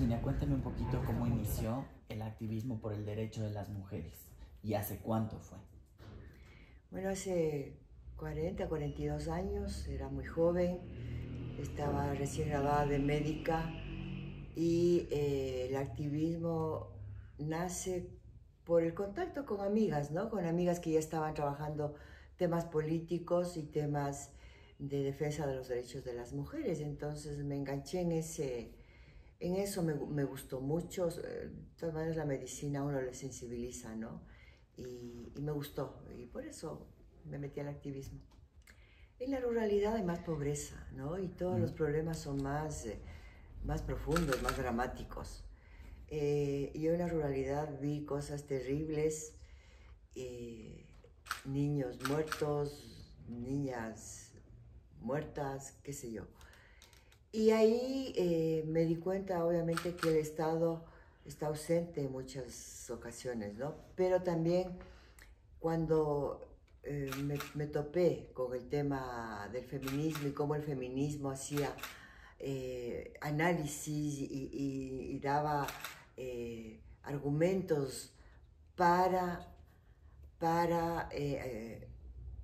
Virginia, cuéntame un poquito cómo inició el activismo por el derecho de las mujeres y hace cuánto fue. Bueno, hace 40, 42 años, era muy joven, estaba recién graduada de médica y eh, el activismo nace por el contacto con amigas, ¿no? Con amigas que ya estaban trabajando temas políticos y temas de defensa de los derechos de las mujeres. Entonces me enganché en ese, en eso me, me gustó mucho. De todas maneras la medicina a uno le sensibiliza, ¿no? Y, y, me gustó y por eso me metí al activismo. En la ruralidad hay más pobreza, ¿no? Y todos mm. los problemas son más, eh, más profundos, más dramáticos. Eh, yo en la ruralidad vi cosas terribles, eh, niños muertos, niñas muertas, qué sé yo. Y ahí eh, me di cuenta, obviamente, que el Estado está ausente en muchas ocasiones, ¿no? Pero también cuando me, me, topé con el tema del feminismo y cómo el feminismo hacía análisis y, daba eh, argumentos para, para eh, eh,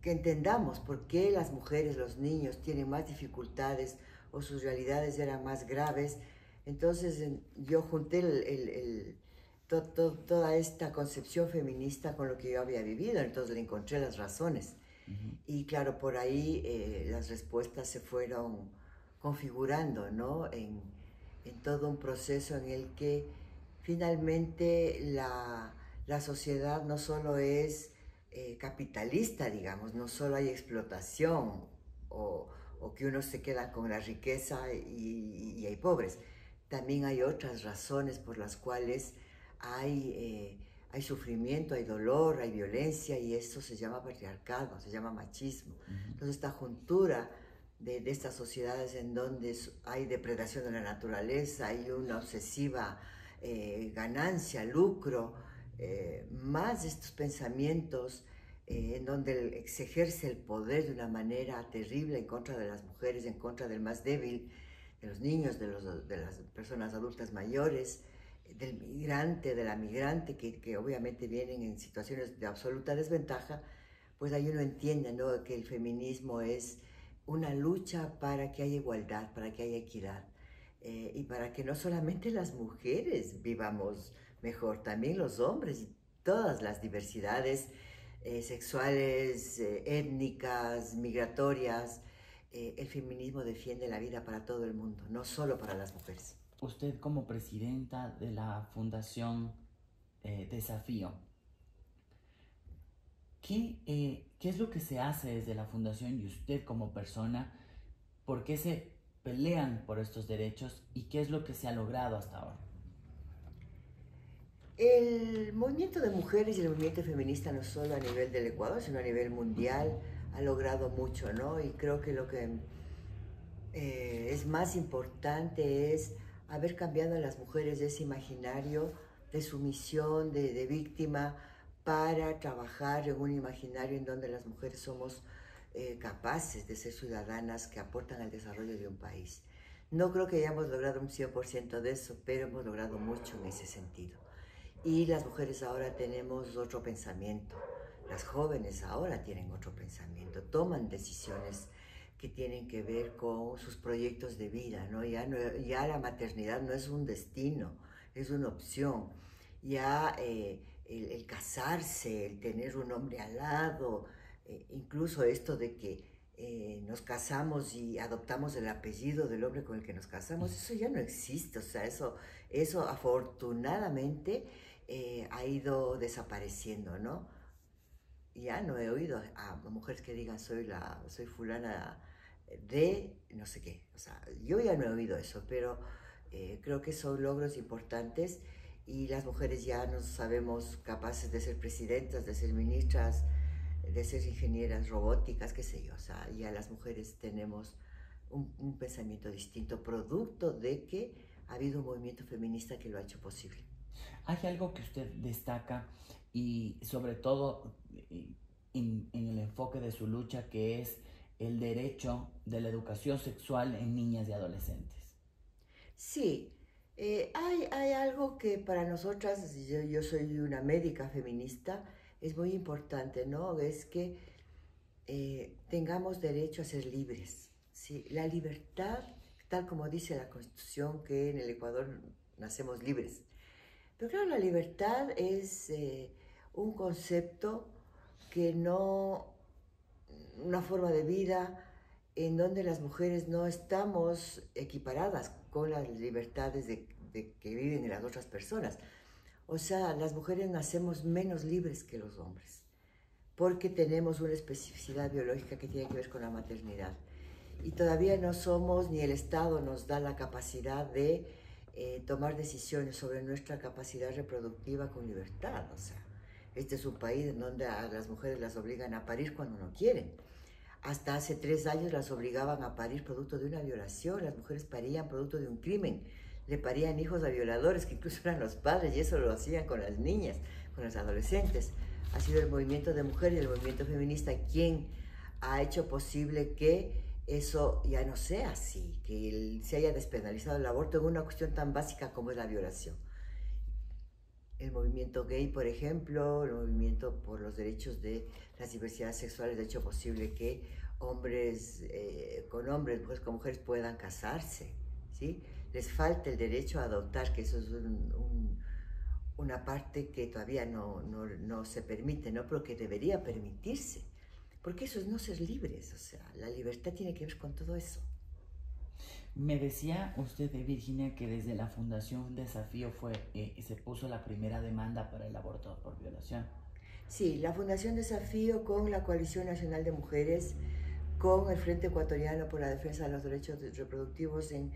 que entendamos por qué las mujeres, los niños tienen más dificultades o sus realidades eran más graves. Entonces yo junté el, toda esta concepción feminista con lo que yo había vivido, entonces le encontré las razones. Y claro, por ahí las respuestas se fueron configurando, ¿no? En, en todo un proceso en el que finalmente la, sociedad no solo es eh, capitalista, digamos, no solo hay explotación o, que uno se queda con la riqueza y, hay pobres, también hay otras razones por las cuales hay, eh, hay sufrimiento, hay dolor, hay violencia y eso se llama patriarcado, se llama machismo. Entonces esta juntura de, de, estas sociedades en donde hay depredación de la naturaleza, hay una obsesiva eh, ganancia, lucro, eh, más estos pensamientos eh, en donde se ejerce el poder de una manera terrible en contra de las mujeres, en contra del más débil, de los niños, de, los, de las personas adultas mayores, del migrante, de la migrante, que, que, obviamente vienen en situaciones de absoluta desventaja, pues ahí uno entiende ¿no? que el feminismo es una lucha para que haya igualdad, para que haya equidad. Eh, y para que no solamente las mujeres vivamos mejor, también los hombres y todas las diversidades eh, sexuales, eh, étnicas, migratorias. el feminismo defiende la vida para todo el mundo, no solo para las mujeres. Usted como presidenta de la Fundación Desafío, ¿qué, ¿qué es lo que se hace desde la Fundación y usted como persona? ¿Por qué se pelean por estos derechos y qué es lo que se ha logrado hasta ahora? El movimiento de mujeres y el movimiento feminista no solo a nivel del Ecuador, sino a nivel mundial ha logrado mucho, ¿no? Y creo que lo que eh, es más importante es haber cambiado a las mujeres de ese imaginario de sumisión, de, de víctima, para trabajar en un imaginario en donde las mujeres somos eh, capaces de ser ciudadanas que aportan al desarrollo de un país. No creo que hayamos logrado un 100% de eso, pero hemos logrado mucho en ese sentido. Y las mujeres ahora tenemos otro pensamiento, las jóvenes ahora tienen otro pensamiento, toman decisiones que tienen que ver con sus proyectos de vida, ¿no? Ya, ya la maternidad no es un destino, es una opción. Ya eh, el, el, casarse, el tener un hombre al lado, eh, incluso esto de que eh, nos casamos y adoptamos el apellido del hombre con el que nos casamos, eso ya no existe, o sea, eso, eso afortunadamente eh, ha ido desapareciendo, ¿no? Ya no he oído a mujeres que digan soy, la, soy fulana de no sé qué, o sea, yo ya no he oído eso, pero creo que son logros importantes y las mujeres ya nos sabemos capaces de ser presidentas, de ser ministras, de ser ingenieras robóticas, qué sé yo, o sea, ya las mujeres tenemos un, pensamiento distinto, producto de que ha habido un movimiento feminista que lo ha hecho posible. Hay algo que usted destaca y sobre todo en, en, el enfoque de su lucha que es el derecho de la educación sexual en niñas y adolescentes. Sí, Eh, hay, hay, algo que para nosotras, yo, yo, soy una médica feminista, es muy importante, ¿no? Es que eh, tengamos derecho a ser libres. ¿sí? La libertad, tal como dice la Constitución, que en el Ecuador nacemos libres. Pero claro, la libertad es eh, un concepto que no, una forma de vida en donde las mujeres no estamos equiparadas con las libertades de, que viven en las otras personas. O sea, las mujeres nacemos menos libres que los hombres, porque tenemos una especificidad biológica que tiene que ver con la maternidad. Y todavía no somos, ni el Estado nos da la capacidad de eh, tomar decisiones sobre nuestra capacidad reproductiva con libertad. O sea, este es un país en donde a las mujeres las obligan a parir cuando no quieren. Hasta hace tres años las obligaban a parir producto de una violación, las mujeres parían producto de un crimen, le parían hijos a violadores, que incluso eran los padres, y eso lo hacían con las niñas, con las adolescentes. Ha sido el movimiento de mujeres y el movimiento feminista quien ha hecho posible que eso ya no sea así, que se haya despenalizado el aborto en una cuestión tan básica como es la violación. El movimiento gay, por ejemplo, el movimiento por los derechos de las diversidades sexuales ha hecho posible que hombres eh, con hombres, mujeres con mujeres puedan casarse, ¿sí? Les falta el derecho a adoptar, que eso es una parte que todavía no, no, se permite, ¿no? Pero que debería permitirse porque eso es no ser libres, o sea, la libertad tiene que ver con todo eso. Me decía usted, Virginia, que desde la Fundación Desafío fue, eh, se puso la primera demanda para el aborto por violación. Sí, la Fundación Desafío con la Coalición Nacional de Mujeres, con el Frente Ecuatoriano por la Defensa de los Derechos Reproductivos, en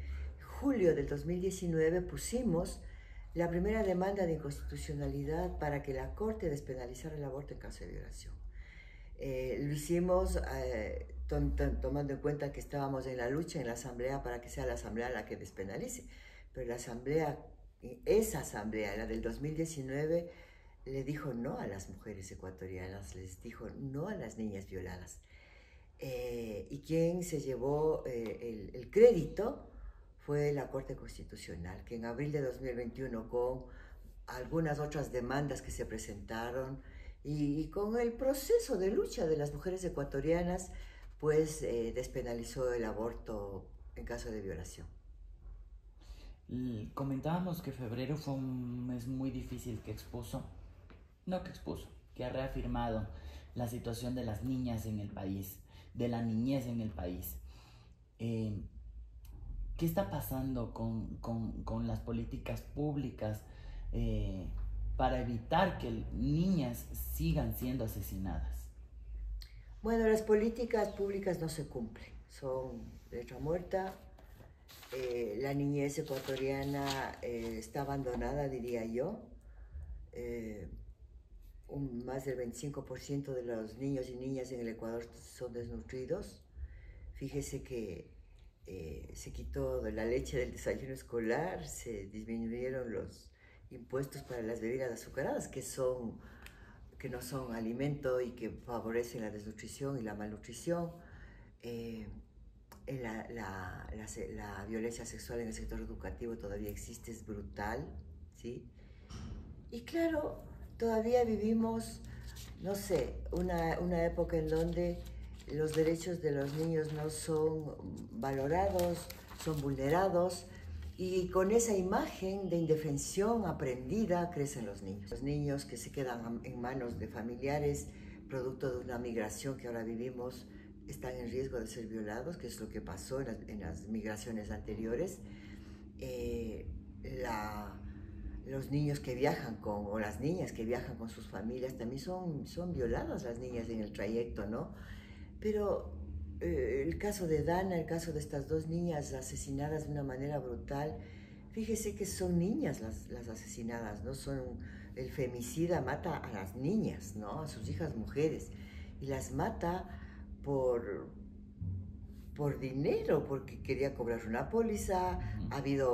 julio del 2019 pusimos la primera demanda de inconstitucionalidad para que la Corte despenalizara el aborto en caso de violación. Eh, lo hicimos eh, tomando en cuenta que estábamos en la lucha en la asamblea para que sea la asamblea la que despenalice. Pero la asamblea, esa asamblea, la del 2019, le dijo no a las mujeres ecuatorianas, les dijo no a las niñas violadas. Eh, y quien se llevó el, el, crédito fue la Corte Constitucional, que en abril de 2021, con algunas otras demandas que se presentaron, y, con el proceso de lucha de las mujeres ecuatorianas, pues eh, despenalizó el aborto en caso de violación. Comentábamos que febrero fue un mes muy difícil que expuso, no que expuso, que ha reafirmado la situación de las niñas en el país, de la niñez en el país. Eh, ¿Qué está pasando con, con, con, las políticas públicas eh, para evitar que niñas sigan siendo asesinadas? Bueno, las políticas públicas no se cumplen, son letra muerta. Eh, la niñez ecuatoriana eh, está abandonada, diría yo. Eh, un, más del 25% de los niños y niñas en el Ecuador son desnutridos. Fíjese que se quitó la leche del desayuno escolar, se disminuyeron los impuestos para las bebidas azucaradas, que, son, que no son alimento y que favorecen la desnutrición y la malnutrición. Eh, la, la, la, violencia sexual en el sector educativo todavía existe, es brutal, ¿sí? Y claro, todavía vivimos, no sé, una, una época en donde los derechos de los niños no son valorados, son vulnerados, y con esa imagen de indefensión aprendida crecen los niños. Los niños que se quedan en manos de familiares, producto de una migración que ahora vivimos, están en riesgo de ser violados, que es lo que pasó en las, migraciones anteriores. Eh, los niños que viajan con, o las niñas que viajan con sus familias, también son, son violadas las niñas en el trayecto, ¿no? Pero eh, el caso de Dana, el caso de estas dos niñas asesinadas de una manera brutal, fíjese que son niñas las, las asesinadas, ¿no? Son, el femicida mata a las niñas, ¿no? A sus hijas mujeres, y las mata por, por dinero, porque quería cobrar una póliza, ha habido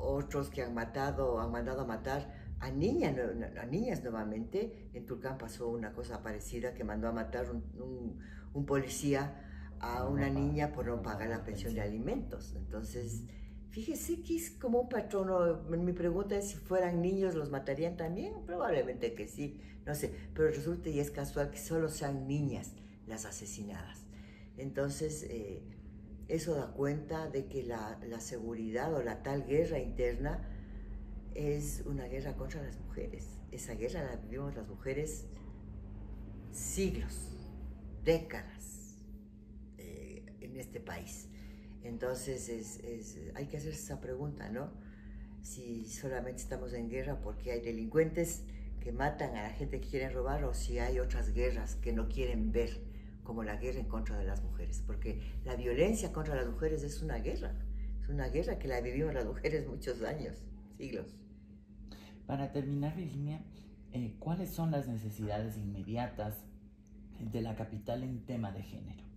otros que han matado, han mandado a matar a, niñas, a niñas nuevamente. En Tulcán pasó una cosa parecida que mandó a matar un, un policía a una niña por no pagar la pensión de alimentos. Entonces, Fíjese que es como un patrono. Mi pregunta es si fueran niños, ¿los matarían también? Probablemente que sí, no sé. Pero resulta y es casual que solo sean niñas las asesinadas. Entonces, eh, eso da cuenta de que la, la, seguridad o la tal guerra interna es una guerra contra las mujeres. Esa guerra la vivimos las mujeres siglos, décadas en este país. Entonces es, es, hay que hacer esa pregunta, ¿no? Si solamente estamos en guerra porque hay delincuentes que matan a la gente que quieren robar o si hay otras guerras que no quieren ver, como la guerra en contra de las mujeres, porque la violencia contra las mujeres es una guerra, es una guerra que la vivimos las mujeres muchos años, siglos. Para terminar, Virginia, eh, ¿cuáles son las necesidades inmediatas de la capital en tema de género?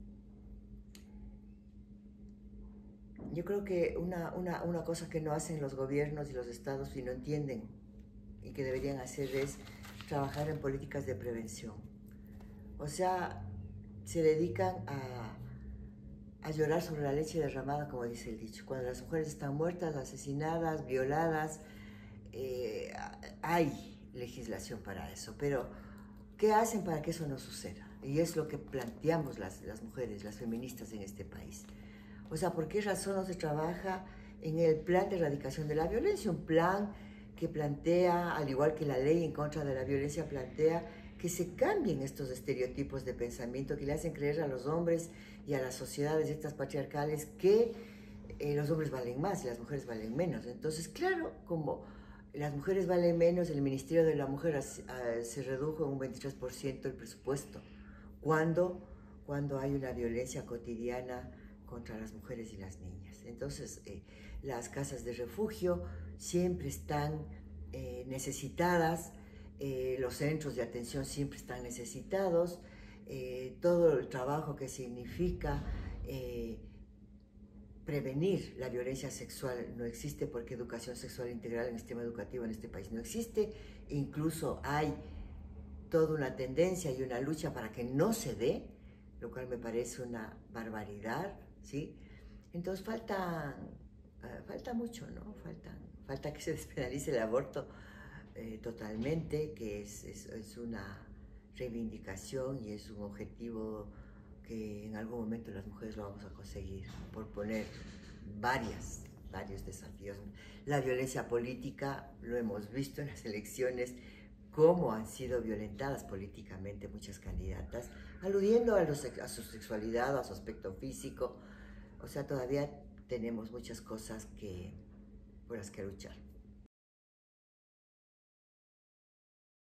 Yo creo que una, una, una, cosa que no hacen los gobiernos y los estados y no entienden y que deberían hacer es trabajar en políticas de prevención. O sea, se dedican a, a llorar sobre la leche derramada, como dice el dicho. Cuando las mujeres están muertas, asesinadas, violadas, eh, hay legislación para eso. Pero, ¿qué hacen para que eso no suceda? Y es lo que planteamos las, las mujeres, las feministas en este país. O sea, ¿por qué razón no se trabaja en el plan de erradicación de la violencia? Un plan que plantea, al igual que la ley en contra de la violencia, plantea que se cambien estos estereotipos de pensamiento que le hacen creer a los hombres y a las sociedades estas patriarcales que eh, los hombres valen más y las mujeres valen menos. Entonces, claro, como las mujeres valen menos, el Ministerio de la Mujer se redujo en un 23% el presupuesto. Cuando, cuando hay una violencia cotidiana contra las mujeres y las niñas. Entonces, eh, las casas de refugio siempre están eh, necesitadas, eh, los centros de atención siempre están necesitados, todo el trabajo que significa prevenir la violencia sexual no existe porque educación sexual integral en el sistema educativo en este país no existe, incluso hay toda una tendencia y una lucha para que no se dé, lo cual me parece una barbaridad, ¿sí? Entonces falta, eh, falta mucho, ¿no? Falta, falta que se despenalice el aborto eh, totalmente, que es, es, es, una reivindicación y es un objetivo que en algún momento las mujeres lo vamos a conseguir, por poner varias, varios desafíos. La violencia política, lo hemos visto en las elecciones, cómo han sido violentadas políticamente muchas candidatas, aludiendo a, los, a su sexualidad a su aspecto físico, o sea, todavía tenemos muchas cosas que, por las que luchar.